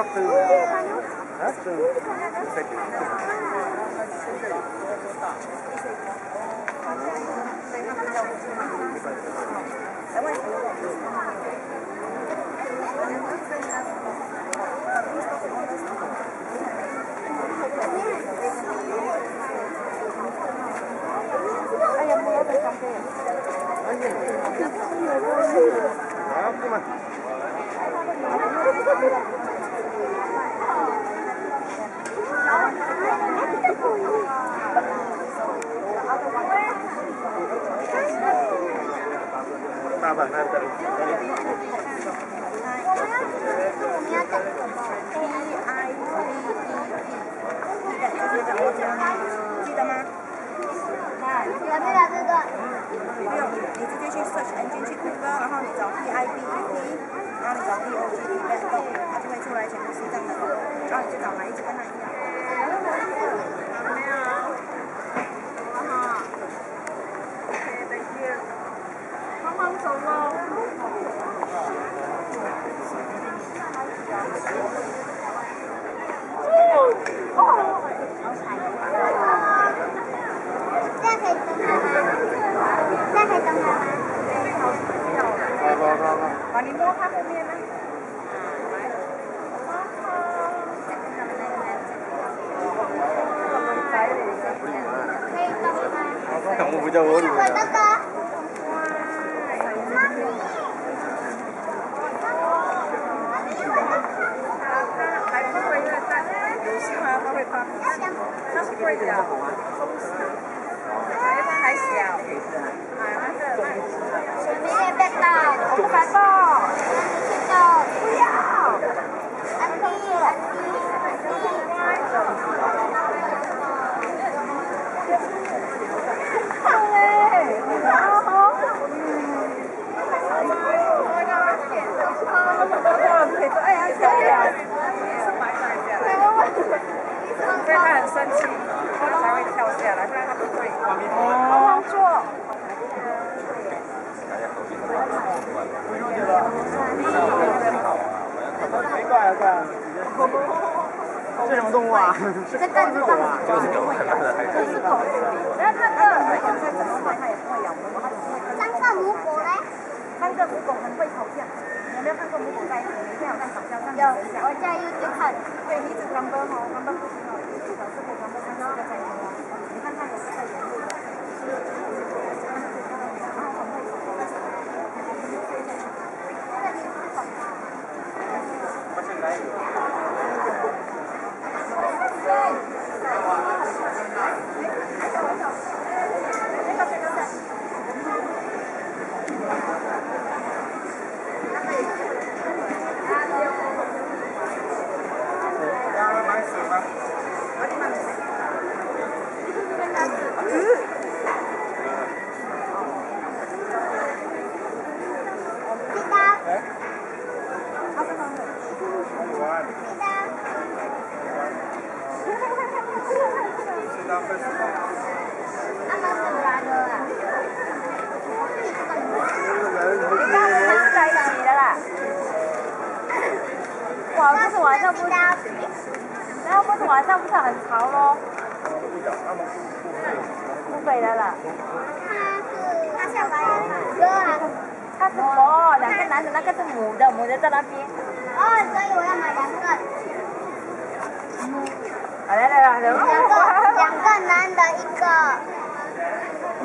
啊，对。直接去 search engine 去 Google，然后你找 P I B E T，然后你找 P O G 动，它就会出来全部是这样的，然后你就找哪一只跟它一样。吗？看我不叫我我这个。还不会越大，有是吗？它会怕，它是会的，还还小，啊，那个，没有被到，我不敢动，去到。不要，安迪，安迪，看嘞，然后，可以说，哎呀，漂亮，所以他很生气，他才会跳下来，不然他不会。好好做。没怪啊，怪啊。这什么动物啊？这个是狗啊。就是狗，这是狗。然后这个，再怎么坏，它也不会咬人，它只是会三个母狗嘞？三个母狗很会吵架。有没有看过母狗在一起？每天晚上吵架，上有，我在 YouTube 看。对，一直传播哈，传播不行哦，一直小时候传播三四个在一起哦。你看它有这个沿路的，然后很会吵架。知道。知道。他们是哪个啊？你看他们是在一起的啦。哇，不是晚上不是，然后不是晚上不是很潮咯？不北的了。他是他小白哥啊。它是哦，两个男的，那个是母的，母的在那边。哦，所以我要买两个。来来来来，两个，两个男的，一个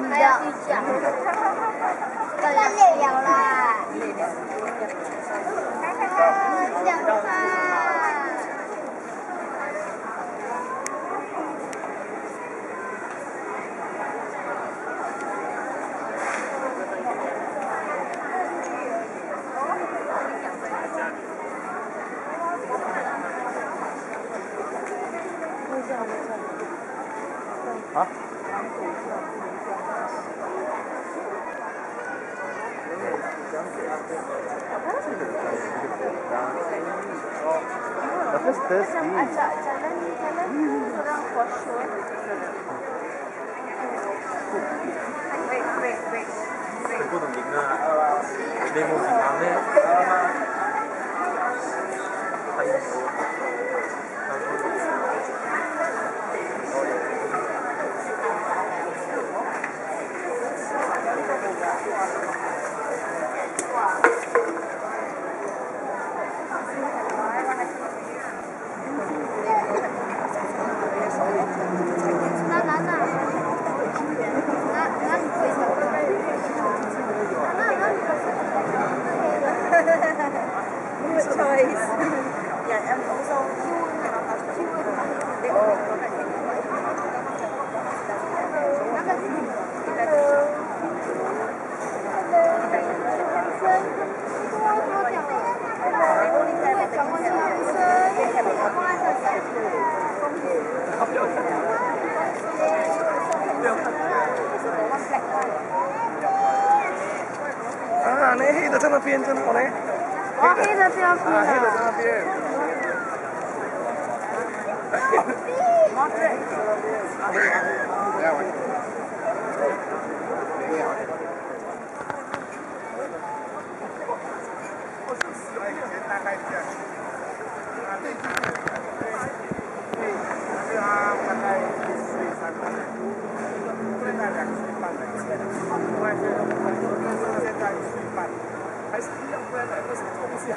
还有。这个 啊？那是德斯 Aku tungguin na demo si Mame. Tayo po. 那边，真的呢。哦，黑的这样子啊，黑的在那边。毛子。大概这样。啊，对，对，是啊，大概一岁三个月，现在两岁半了，另外是现在一岁半，还是一样，不然两个手做不下。